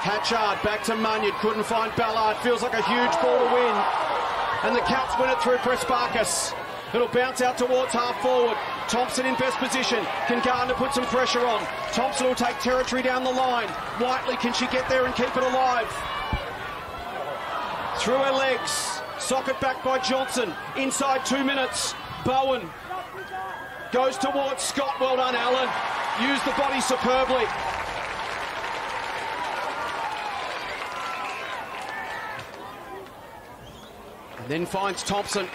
Hatchard back to Munyard. Couldn't find Ballard. Feels like a huge ball to win. And the Cats win it through Prespakis. It'll bounce out towards half forward. Thompson in best position. Can Gardner put some pressure on? Thompson will take territory down the line. Whiteley, can she get there and keep it alive? Through her legs. Socket back by Johnson. Inside two minutes. Bowen goes towards Scott. Well done, Allen. Used the body superbly. And then finds Thompson.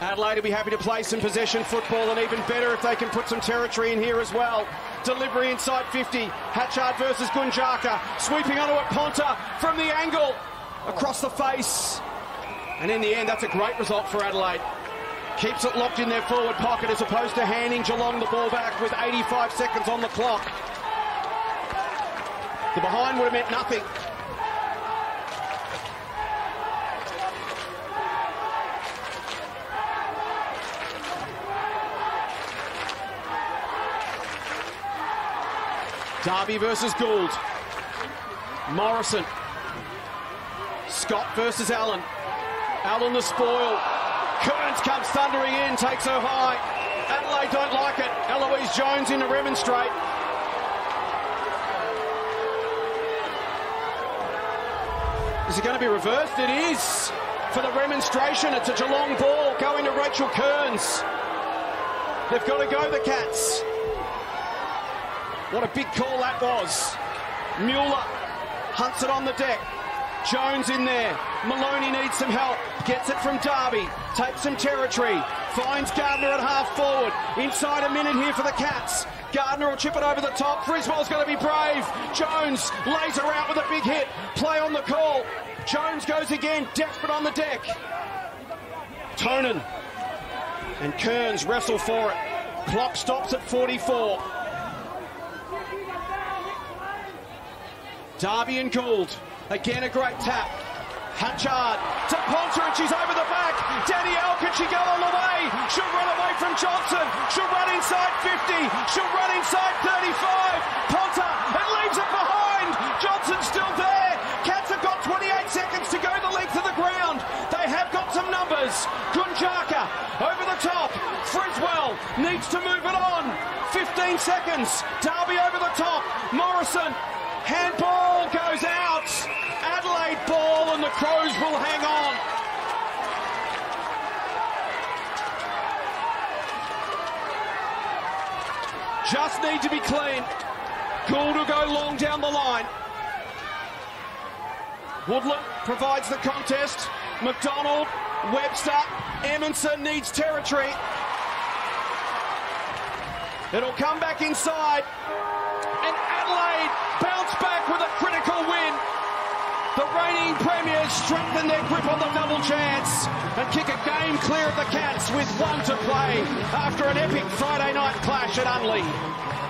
Adelaide will be happy to play some possession football and even better if they can put some territory in here as well. Delivery inside 50. Hatchard versus Gunjaka. Sweeping onto it, Ponter from the angle. Across the face. And in the end, that's a great result for Adelaide. Keeps it locked in their forward pocket as opposed to handing Geelong the ball back with 85 seconds on the clock. The behind would have meant nothing. Darby versus Gould. Morrison. Scott versus Allen. Allen the spoil. Kearns comes thundering in, takes her high. Adelaide don't like it. Eloise Jones in to remonstrate. Is it going to be reversed? It is. For the remonstration, it's a Geelong ball going to Rachel Kearns. They've got to go, the Cats. What a big call that was. Mueller hunts it on the deck. Jones in there. Moloney needs some help. Gets it from Darby. Takes some territory. Finds Gardner at half forward. Inside a minute here for the Cats. Gardner will chip it over the top. Friswell's going to be brave. Jones lays her out with a big hit. Play on the call. Jones goes again. Desperate on the deck. Tonin and Kearns wrestle for it. Clock stops at 44. Darby and Gould. Again, a great tap. Hatchard to Ponter, and she's over the back. Danielle, can she go all the way? She'll run away from Johnson. She'll run inside 50. She'll run inside 35. Ponter, and leaves it behind. Johnson's still there. Cats have got 28 seconds to go the length of the ground. They have got some numbers. Gunjaka over the top. Friswell needs to move it on. 15 seconds. Darby over the top. Morrison Handball goes out. Adelaide ball and the Crows will hang on. Just need to be clean. Gould will go long down the line. Woodland provides the contest. McDonald, Webster, Emerson needs territory. It'll come back inside. Reigning premiers strengthen their grip on the double chance and kick a game clear of the Cats with one to play after an epic Friday night clash at Unley.